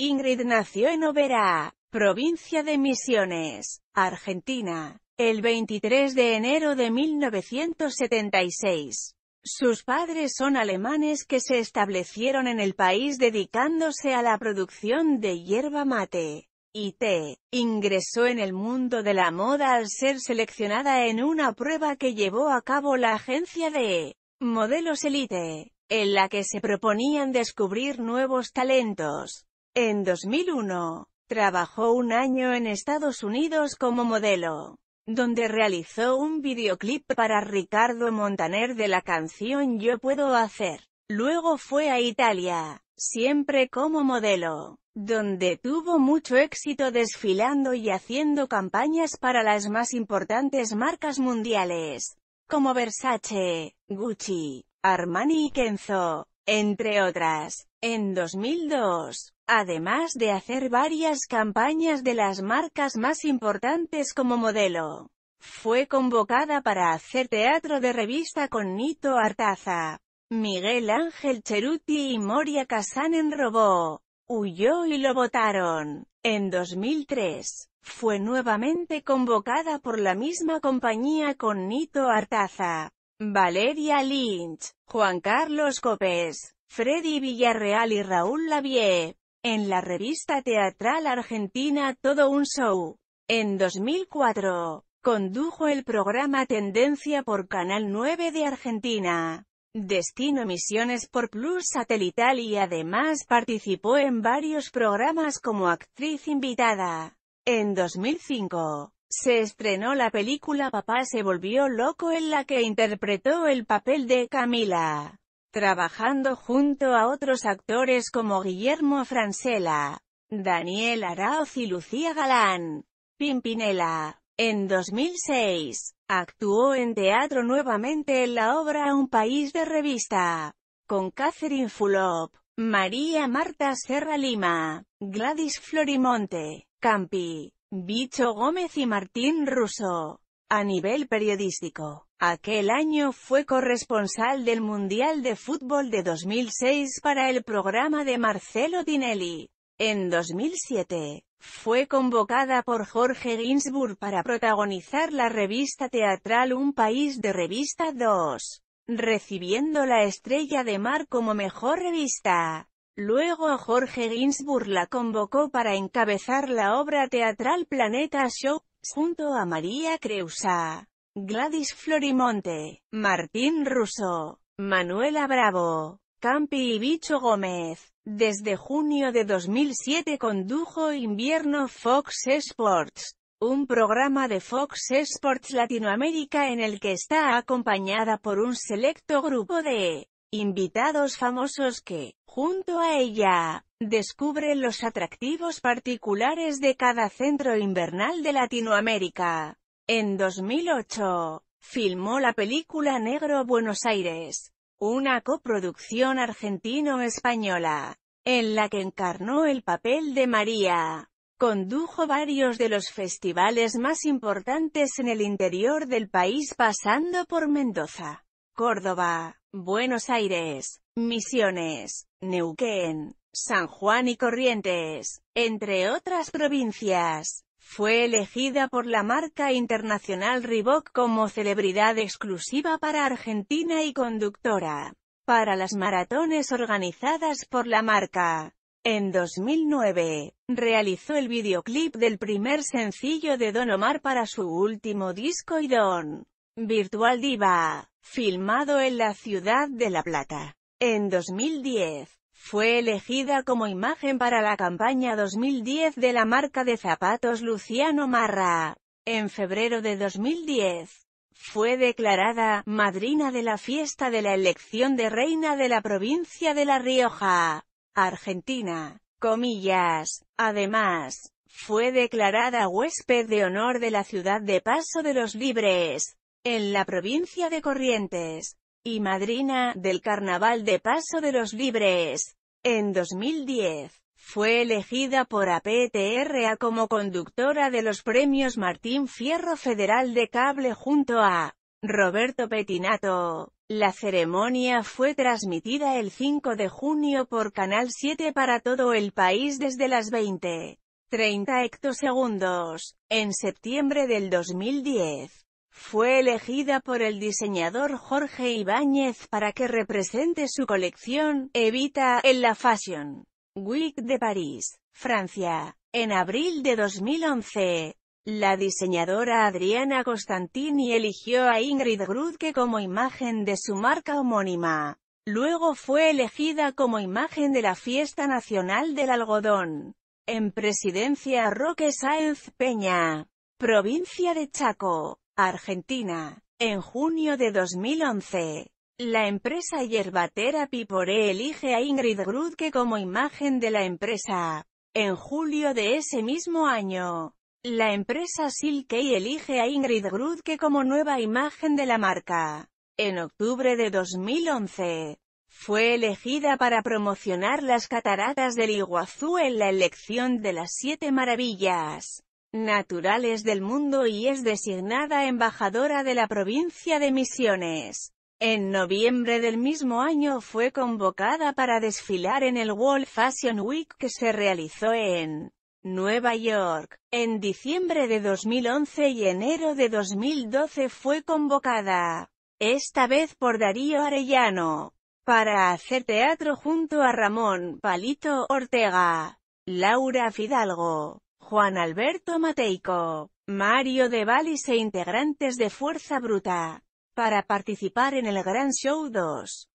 Ingrid nació en Oberá, provincia de Misiones, Argentina, el 23 de enero de 1976. Sus padres son alemanes que se establecieron en el país dedicándose a la producción de hierba mate y té. Ingresó en el mundo de la moda al ser seleccionada en una prueba que llevó a cabo la agencia de modelos Elite, en la que se proponían descubrir nuevos talentos. En 2001, trabajó un año en Estados Unidos como modelo, donde realizó un videoclip para Ricardo Montaner de la canción Yo Puedo Hacer. Luego fue a Italia, siempre como modelo, donde tuvo mucho éxito desfilando y haciendo campañas para las más importantes marcas mundiales, como Versace, Gucci, Armani y Kenzo, entre otras. En 2002, además de hacer varias campañas de las marcas más importantes como modelo, fue convocada para hacer teatro de revista con Nito Artaza, Miguel Ángel Cheruti y Moria Kazan en Robó. Huyó y lo votaron. En 2003, fue nuevamente convocada por la misma compañía con Nito Artaza, Valeria Lynch, Juan Carlos Copes, Freddy Villarreal y Raúl Lavie. En la revista teatral argentina Todo un Show. En 2004, condujo el programa Tendencia por Canal 9 de Argentina. Destino Misiones por Plus Satelital y además participó en varios programas como actriz invitada. En 2005, se estrenó la película Papá se volvió loco en la que interpretó el papel de Camila, trabajando junto a otros actores como Guillermo Francella, Daniel Araoz y Lucía Galán. Pimpinela. En 2006, actuó en teatro nuevamente en la obra Un país de revista, con Catherine Fulop, María Marta Serra Lima, Gladys Florimonte, Campi, Bicho Gómez y Martín Russo. A nivel periodístico, aquel año fue corresponsal del Mundial de Fútbol de 2006 para el programa de Marcelo Tinelli. En 2007, fue convocada por Jorge Ginsburg para protagonizar la revista teatral Un País de Revista 2, recibiendo la Estrella de Mar como mejor revista. Luego Jorge Ginsburg la convocó para encabezar la obra teatral Planeta Show, junto a María Creusa, Gladys Florimonte, Martín Russo, Manuela Bravo, Campi y Bicho Gómez. Desde junio de 2007 condujo Invierno Fox Sports, un programa de Fox Sports Latinoamérica en el que está acompañada por un selecto grupo de invitados famosos que, junto a ella, descubren los atractivos particulares de cada centro invernal de Latinoamérica. En 2008, filmó la película Negro Buenos Aires, una coproducción argentino-española, en la que encarnó el papel de María. Condujo varios de los festivales más importantes en el interior del país pasando por Mendoza, Córdoba, Buenos Aires, Misiones, Neuquén, San Juan y Corrientes, entre otras provincias. Fue elegida por la marca internacional Reebok como celebridad exclusiva para Argentina y conductora para las maratones organizadas por la marca. En 2009, realizó el videoclip del primer sencillo de Don Omar para su último disco Idon, Virtual Diva, filmado en la ciudad de La Plata. En 2010, fue elegida como imagen para la campaña 2010 de la marca de zapatos Luciano Marra. En febrero de 2010, fue declarada madrina de la fiesta de la elección de reina de la provincia de La Rioja, Argentina. Comillas. Además, fue declarada huésped de honor de la ciudad de Paso de los Libres, en la provincia de Corrientes, y madrina del Carnaval de Paso de los Libres. En 2010, fue elegida por APTRA como conductora de los premios Martín Fierro Federal de Cable junto a Roberto Petinato, La ceremonia fue transmitida el 5 de junio por Canal 7 para todo el país desde las 20:30 hectosegundos. En septiembre del 2010, fue elegida por el diseñador Jorge Ibáñez para que represente su colección Evita en la Fashion Week de París, Francia. En abril de 2011, la diseñadora Adriana Costantini eligió a Ingrid Grudke como imagen de su marca homónima. Luego fue elegida como imagen de la Fiesta Nacional del Algodón. En presidencia Roque Sáenz Peña. Provincia de Chaco, Argentina. En junio de 2011. La empresa Yerbatera Pipore elige a Ingrid Grudke como imagen de la empresa. En julio de ese mismo año, la empresa Silkei elige a Ingrid Grudke como nueva imagen de la marca. En octubre de 2011, fue elegida para promocionar las cataratas del Iguazú en la elección de las siete maravillas naturales del mundo y es designada embajadora de la provincia de Misiones. En noviembre del mismo año fue convocada para desfilar en el World Fashion Week que se realizó en Nueva York. En diciembre de 2011 y enero de 2012 fue convocada, esta vez por Darío Arellano, para hacer teatro junto a Ramón Palito Ortega, Laura Fidalgo, Juan Alberto Mateico, Mario de Valis e integrantes de Fuerza Bruta, para participar en el Gran Show 2.